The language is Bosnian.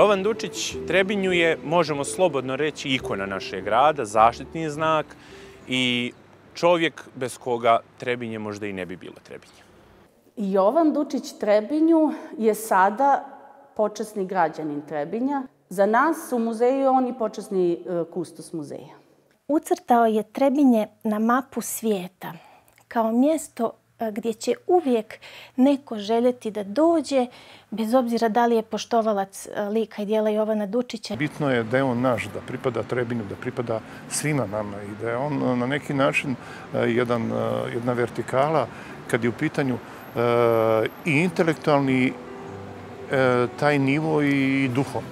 Jovan Dučić Trebinju je, možemo slobodno reći, ikona našeg grada, zaštitni znak i čovjek bez koga Trebinje možda i ne bi bilo Trebinje. Jovan Dučić Trebinju je sada počasni građanin Trebinja. Za nas u muzeju on je počasni e, kustos muzeja. Ucrtao je Trebinje na mapu svijeta kao mjesto gdje će uvijek neko željeti da dođe, bez obzira da li je poštovalac lika i dijela Jovana Dučića. Bitno je da je on naš, da pripada Trebinju, da pripada svima nama i da je on na neki način jedan, jedna vertikala kad je u pitanju i intelektualni taj nivo i duhom.